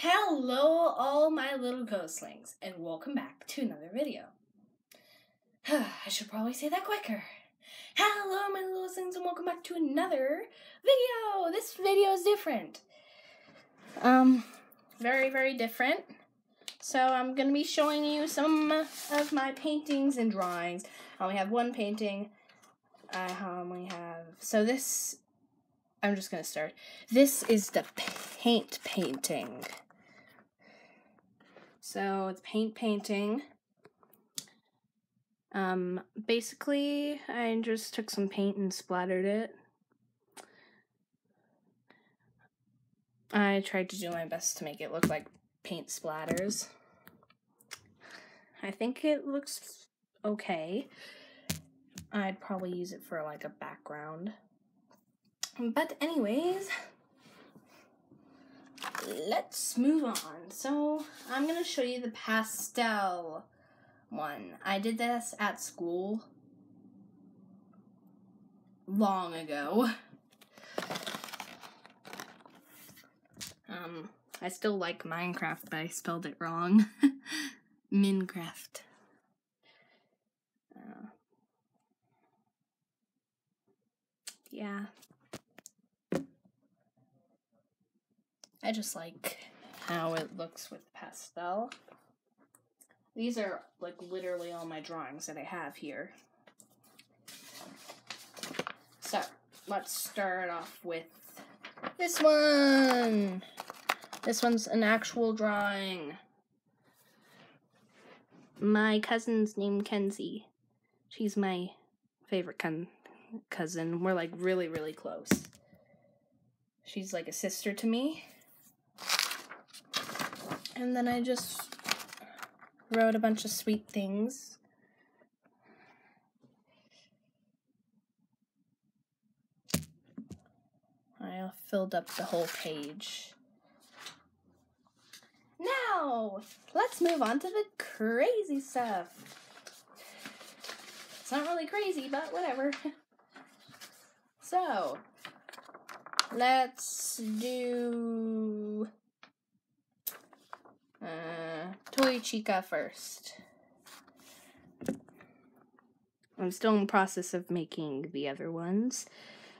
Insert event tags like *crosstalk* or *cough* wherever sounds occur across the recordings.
Hello, all my little ghostlings, and welcome back to another video. *sighs* I should probably say that quicker. Hello, my little things, and welcome back to another video. This video is different. Um, very, very different. So I'm going to be showing you some of my paintings and drawings. I only have one painting. I only have, so this, I'm just going to start. This is the paint painting. So it's paint painting. Um, basically, I just took some paint and splattered it. I tried to do my best to make it look like paint splatters. I think it looks okay. I'd probably use it for like a background. But anyways, let's move on. So I'm going to show you the pastel one. I did this at school long ago. Um, I still like Minecraft, but I spelled it wrong. *laughs* Minecraft. Uh, yeah. I just like how it looks with pastel. These are like literally all my drawings that I have here. So, let's start off with this one. This one's an actual drawing. My cousin's named Kenzie. She's my favorite cousin. We're like really, really close. She's like a sister to me. And then I just wrote a bunch of sweet things. I filled up the whole page. Now, let's move on to the crazy stuff. It's not really crazy, but whatever. *laughs* So, let's do uh, Toy Chica first. I'm still in the process of making the other ones.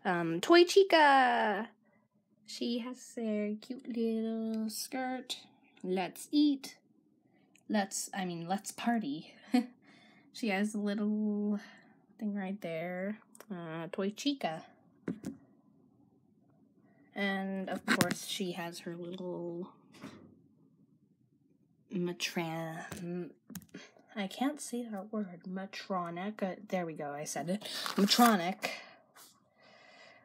Um, Toy Chica! She has a cute little skirt. Let's eat. Let's, I mean, let's party. *laughs* she has a little thing right there. Uh, Toy Chica. And of course, she has her little matron. I can't see that word. Matronic. Uh, there we go. I said it. Matronic.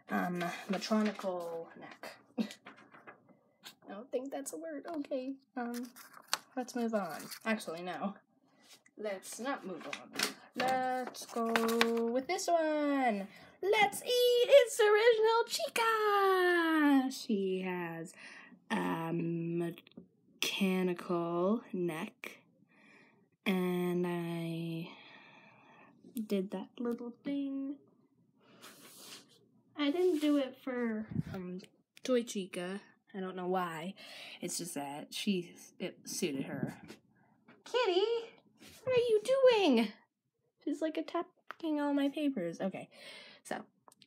Um, matronical neck. *laughs* I don't think that's a word. Okay. Um, let's move on. Actually, no. Let's not move on. Let's go with this one. Let's eat. It's original Chica. She has um mechanical neck and I did that little thing. I didn't do it for um Toy Chica. I don't know why. It's just that she it suited her. Kitty, what are you doing? She's like attacking all my papers. Okay. So,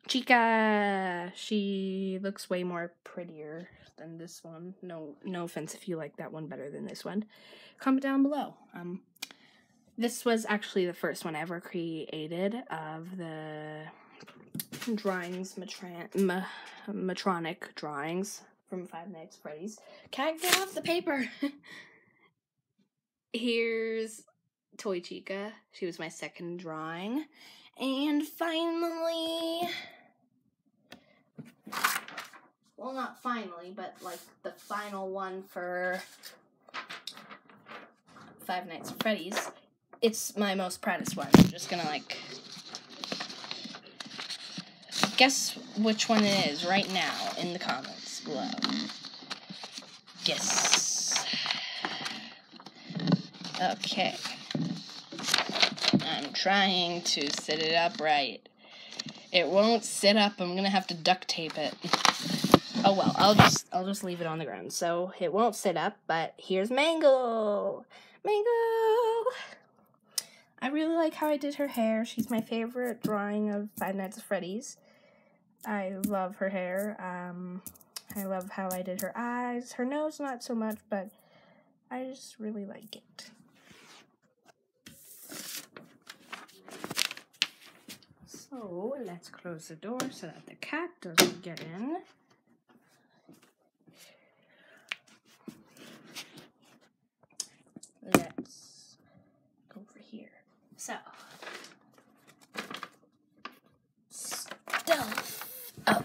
Chica, she looks way more prettier than this one. No, no offense if you like that one better than this one. Comment down below. Um, this was actually the first one I ever created of the drawings, matran- ma- Matronic drawings from Five Nights at Freddy's. Can't get off the paper. *laughs* Here's Toy Chica. She was my second drawing. And finally, well, not finally, but like the final one for Five Nights at Freddy's. It's my most proudest one. I'm just gonna like guess which one it is right now in the comments below. Guess. Okay. I'm trying to sit it up right. It won't sit up. I'm gonna have to duct tape it. Oh well, I'll just I'll just leave it on the ground so it won't sit up. But here's Mango, Mango. I really like how I did her hair. She's my favorite drawing of Five Nights at Freddy's. I love her hair. Um, I love how I did her eyes. Her nose, not so much, but I just really like it. So let's close the door so that the cat doesn't get in. Let's go over here. So, of oh.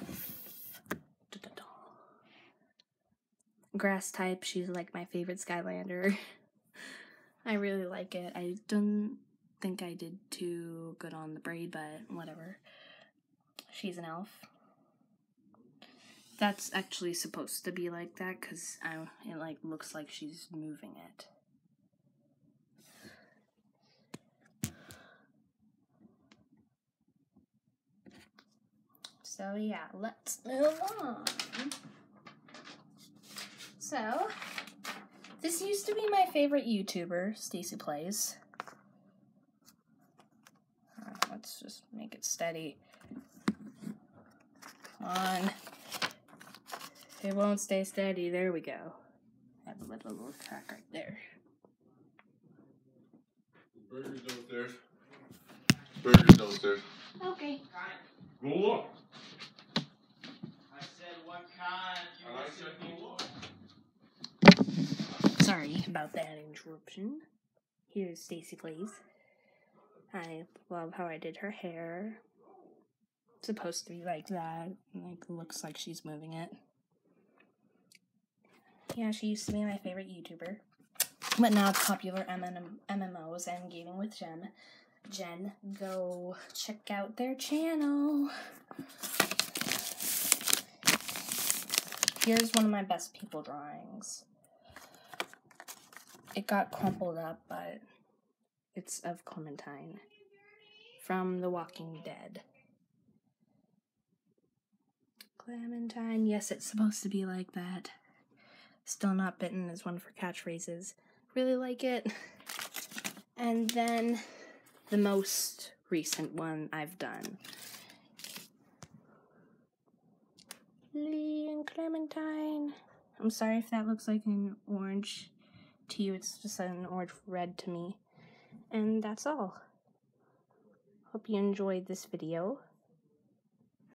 Da-da-da. grass type. She's like my favorite Skylander. *laughs* I really like it. I don't think I did too good on the braid, but whatever. She's an elf. That's actually supposed to be like that because it like looks like she's moving it. So yeah, let's move on. So, this used to be my favorite YouTuber, Stacy Plays. Let's just make it steady. Come on. It won't stay steady. There we go. I have a little, little crack right there. Burgers downstairs. Burgers downstairs. Okay. Go look. I said what kind? You I said said go go look. Sorry about that interruption. Here's Stacy Plays. I love how I did her hair. It's supposed to be like that. Like looks like she's moving it. Yeah, she used to be my favorite YouTuber. But now it's popular MN- MMOs and gaming with Jen. Jen, go check out their channel. Here's one of my best people drawings. It got crumpled up, but it's of Clementine from The Walking Dead. Clementine, yes, it's supposed to be like that. Still Not Bitten is one for catchphrases. Really like it. And then the most recent one I've done. Lee and Clementine. I'm sorry if that looks like an orange to you. It's just an orange red to me. And that's all. Hope you enjoyed this video.